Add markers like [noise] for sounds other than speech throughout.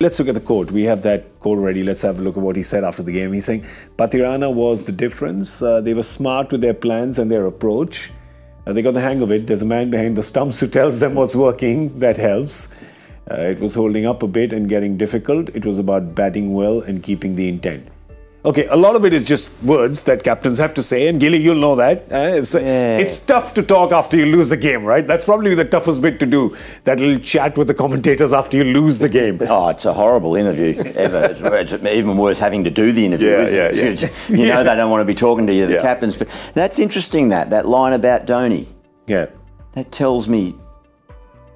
let's look at the quote. We have that quote ready. Let's have a look at what he said after the game. He's saying Pathirana was the difference. Uh, they were smart with their plans and their approach. Uh, they got the hang of it. There's a man behind the stumps who tells them what's working. That helps. Uh, it was holding up a bit and getting difficult. It was about batting well and keeping the intent. Okay, a lot of it is just words that captains have to say, and Gilly, you'll know that. Uh, it's, Yeah. it's tough to talk after you lose a game, right? That's probably the toughest bit to do. That little chat with the commentators after you lose the game. [laughs] Oh, it's a horrible interview ever. It's, it's even worse having to do the interview. Yeah, with yeah, you. yeah. You know they don't want to be talking to you, the Yeah. captains. But that's interesting. That that line about Dhoni. Yeah. That tells me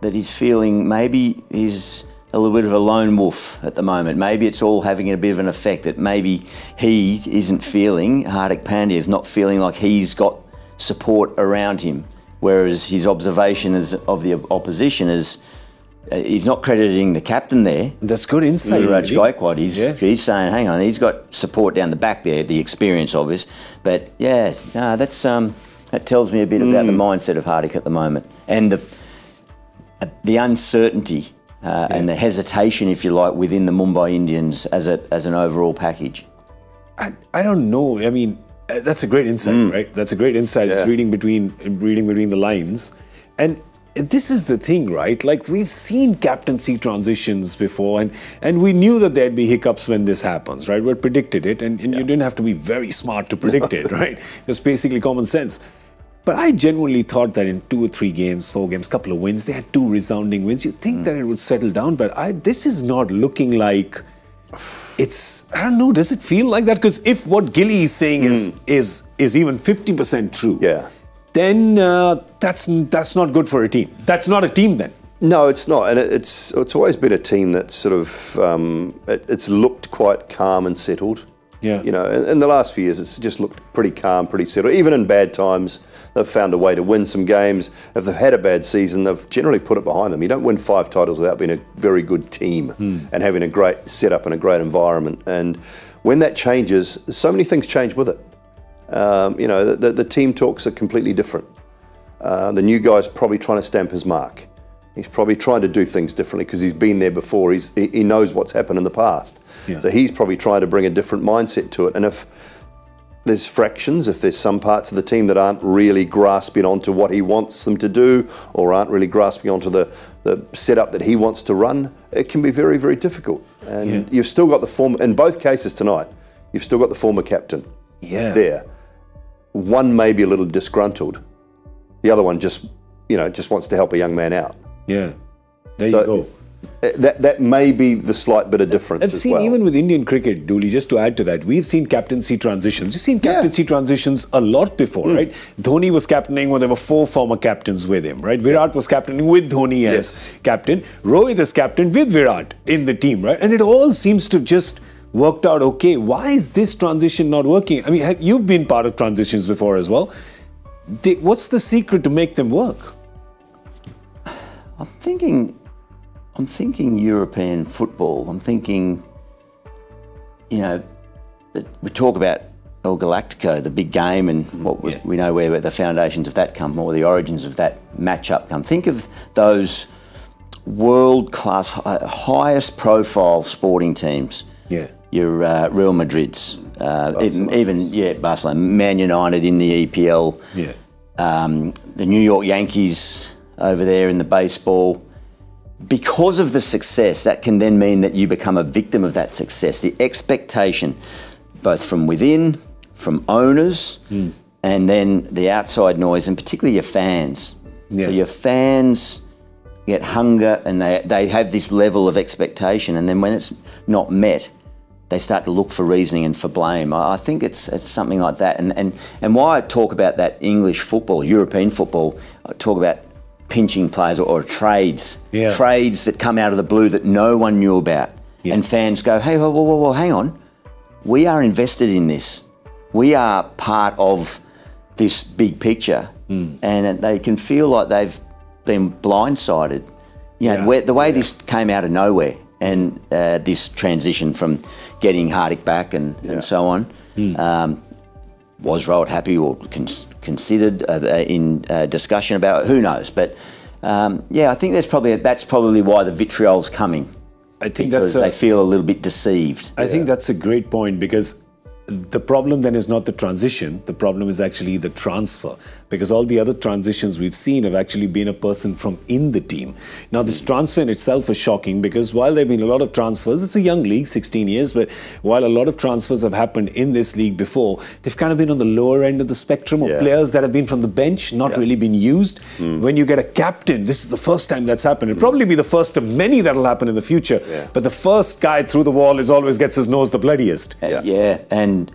that he's feeling maybe he's a little bit of a lone wolf at the moment. Maybe it's all having a bit of an effect that maybe he isn't feeling, Hardik Pandya is not feeling like he's got support around him. Whereas his observation is, of the opposition is uh, he's not crediting the captain there. That's good insight. Really. Gaikwad, he's, Yeah. he's saying, hang on, he's got support down the back there, the experience of this. But yeah, no, that's um, that tells me a bit about the mindset of Hardik at the moment and the uh, the uncertainty uh, and the hesitation, if you like, within the Mumbai Indians as a as an overall package. I, I don't know. I mean, uh, that's a great insight, right? That's a great insight. It's Yeah. reading between reading between the lines, and this is the thing, right? Like we've seen captaincy transitions before, and and we knew that there'd be hiccups when this happens, right? We predicted it, and, and you didn't have to be very smart to predict it, [laughs] right? It was basically common sense. But I genuinely thought that in two or three games, four games, couple of wins, they had two resounding wins. You think that it would settle down, but I this is not looking like it's I don't know. Does it feel like that? Because if what Gilly is saying is is is even fifty percent true, Yeah. then uh, that's that's not good for a team. That's not a team then. No, it's not, and it, it's it's always been a team that sort of um, it, it's looked quite calm and settled. Yeah. you know, in, in the last few years, it's just looked pretty calm, pretty settled. Even in bad times, they've found a way to win some games. If they've had a bad season, they've generally put it behind them. You don't win five titles without being a very good team and having a great setup and a great environment. And when that changes, so many things change with it. Um, you know, the, the, the team talks are completely different. Uh, the new guy's probably trying to stamp his mark. He's probably trying to do things differently because he's been there before. He's, he, he knows what's happened in the past. Yeah. So he's probably trying to bring a different mindset to it. And if there's fractions, if there's some parts of the team that aren't really grasping onto what he wants them to do or aren't really grasping onto the, the setup that he wants to run, it can be very, very difficult. And Yeah. you've still got the former, in both cases tonight, you've still got the former captain Yeah. there. One may be a little disgruntled. The other one just, you know, just wants to help a young man out. Yeah. There So- you go. Uh, That that may be the slight bit of difference I've seen well. even with Indian cricket, Doully, just to add to that, we've seen captaincy transitions. You've seen captaincy transitions a lot before, Hmm. right? Dhoni was captaining when there were four former captains with him, right? Virat was captaining with Dhoni as Yes. captain. Rohit is captain with Virat in the team, right? And it all seems to just worked out okay. Why is this transition not working? I mean, have, you've been part of transitions before as well. They, what's the secret to make them work? I'm thinking, I'm thinking European football. I'm thinking, you know, that we talk about El Galactico, the big game, and what we, Yeah. we know where the foundations of that come, or the origins of that matchup come. Think of those world class, highest profile sporting teams. Yeah. Your uh, Real Madrids, uh, even, even yeah, Barcelona, Man United in the EPL Yeah. um, the New York Yankees over there in the baseball. Because of the success, that can then mean that you become a victim of that success. The expectation, both from within, from owners, hmm. and then the outside noise, and particularly your fans. Yeah. So your fans get hunger and they, they have this level of expectation, and then when it's not met, they start to look for reasoning and for blame. I, I think it's it's something like that. And, and and why I talk about that English football, European football, I talk about pinching players or, or trades, Yeah. trades that come out of the blue that no one knew about, Yeah. and fans go, hey, whoa, whoa, whoa, whoa, hang on, we are invested in this. We are part of this big picture, Hmm. and they can feel like they've been blindsided. You know, Yeah. the way this came out of nowhere, and uh, this transition from getting Hardik back and, Yeah. and so on. Um, was Rohit happy or cons- considered uh, uh, in uh, discussion about it? Who knows? But um, yeah, I think that's probably that's probably why the vitriol's coming I think because that's a- they feel a little bit deceived. I think that's a great point because the problem then is not the transition, the problem is actually the transfer. Because all the other transitions we've seen have actually been a person from in the team. Now, this transfer in itself is shocking because while there have been a lot of transfers, it's a young league, 16 years, but while a lot of transfers have happened in this league before, they've kind of been on the lower end of the spectrum of Yeah. players that have been from the bench, not Yeah. really been used. When you get a captain, this is the first time that's happened. It'll probably be the first of many that'll happen in the future. Yeah. But the first guy through the wall is always gets his nose the bloodiest. Uh, Yeah. yeah,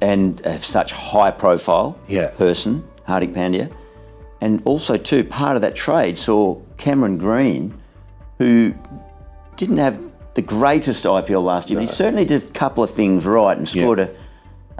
and and such high profile Yeah. person, Hardik Pandya, and also too part of that trade saw Cameron Green, who didn't have the greatest IPL last year, but he certainly did a couple of things right and scored a. A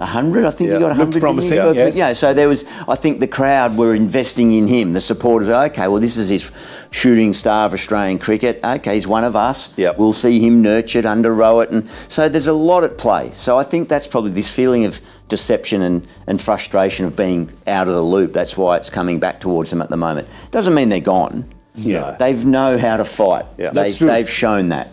hundred, I think Yeah. he got a hundred. didn't he? promising, For- yes. Yeah, so there was. I think the crowd were investing in him. The supporters, okay, well, this is his shooting star of Australian cricket. Okay, he's one of us. Yep. We'll see him nurtured under Rohit, and so there's a lot at play. So I think that's probably this feeling of deception and, and frustration of being out of the loop. That's why it's coming back towards them at the moment. Doesn't mean they're gone. Yeah. they've know how to fight. Yeah. They've, That's true. they've shown that.